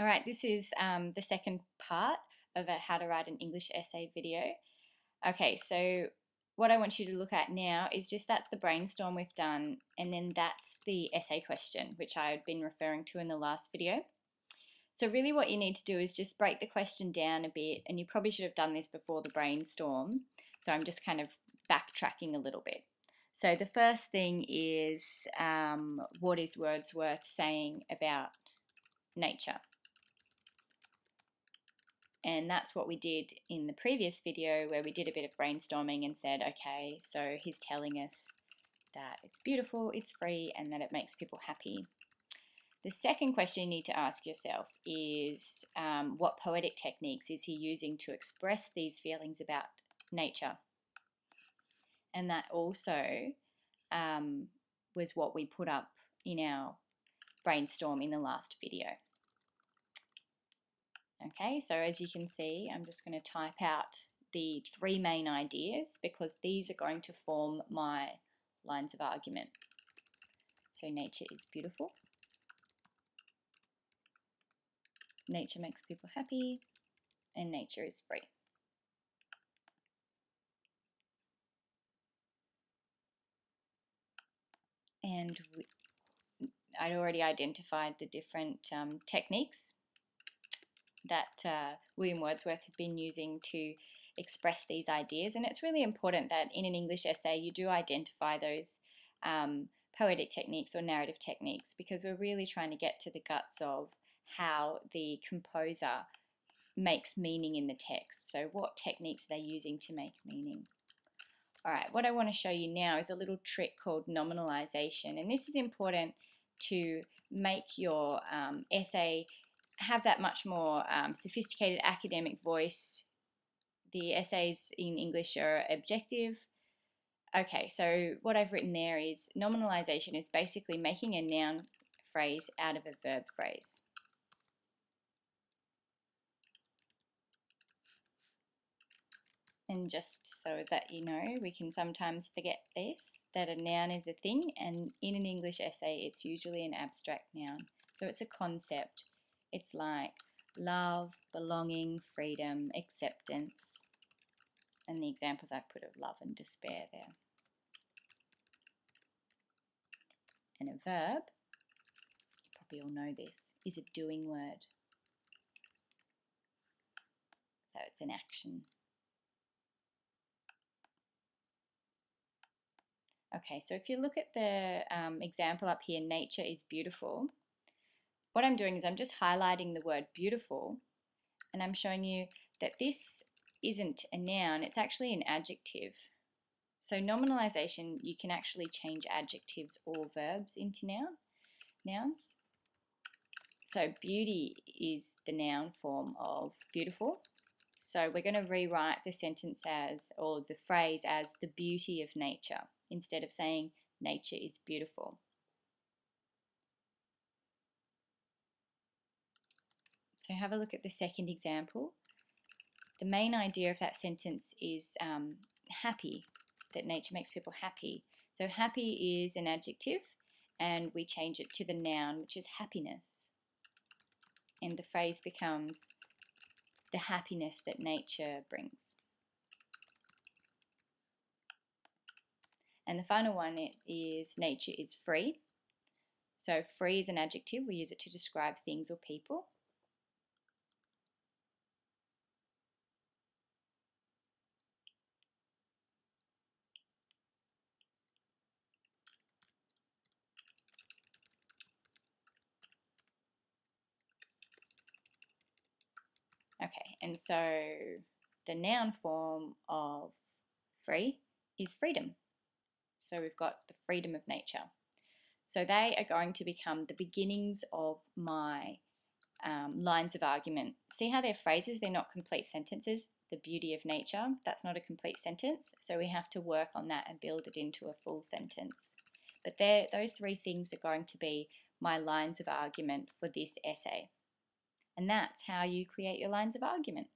All right, this is um, the second part of a how to write an English essay video. Okay, so what I want you to look at now is just that's the brainstorm we've done and then that's the essay question which I've been referring to in the last video. So really what you need to do is just break the question down a bit and you probably should have done this before the brainstorm. So I'm just kind of backtracking a little bit. So the first thing is um, what is Wordsworth saying about nature? And that's what we did in the previous video where we did a bit of brainstorming and said, okay, so he's telling us that it's beautiful, it's free, and that it makes people happy. The second question you need to ask yourself is um, what poetic techniques is he using to express these feelings about nature? And that also um, was what we put up in our brainstorm in the last video. Okay, so as you can see, I'm just going to type out the three main ideas because these are going to form my lines of argument. So nature is beautiful. Nature makes people happy and nature is free. And I'd already identified the different um, techniques that uh, William Wordsworth had been using to express these ideas. And it's really important that in an English essay you do identify those um, poetic techniques or narrative techniques because we're really trying to get to the guts of how the composer makes meaning in the text. So what techniques are they using to make meaning? All right, what I want to show you now is a little trick called nominalization. And this is important to make your um, essay have that much more um, sophisticated academic voice. The essays in English are objective. Okay, so what I've written there is nominalization is basically making a noun phrase out of a verb phrase. And just so that you know, we can sometimes forget this, that a noun is a thing, and in an English essay, it's usually an abstract noun. So it's a concept. It's like love, belonging, freedom, acceptance, and the examples I've put of love and despair there. And a verb, you probably all know this, is a doing word. So it's an action. Okay, so if you look at the um, example up here, nature is beautiful, what I'm doing is I'm just highlighting the word beautiful and I'm showing you that this isn't a noun, it's actually an adjective. So nominalization, you can actually change adjectives or verbs into noun, nouns. So beauty is the noun form of beautiful. So we're going to rewrite the sentence as, or the phrase as the beauty of nature, instead of saying nature is beautiful. So have a look at the second example. The main idea of that sentence is um, happy, that nature makes people happy. So happy is an adjective and we change it to the noun, which is happiness. And the phrase becomes the happiness that nature brings. And the final one is nature is free. So free is an adjective, we use it to describe things or people. Okay, and so the noun form of free is freedom. So we've got the freedom of nature. So they are going to become the beginnings of my um, lines of argument. See how they're phrases, they're not complete sentences. The beauty of nature, that's not a complete sentence. So we have to work on that and build it into a full sentence. But those three things are going to be my lines of argument for this essay. And that's how you create your lines of argument.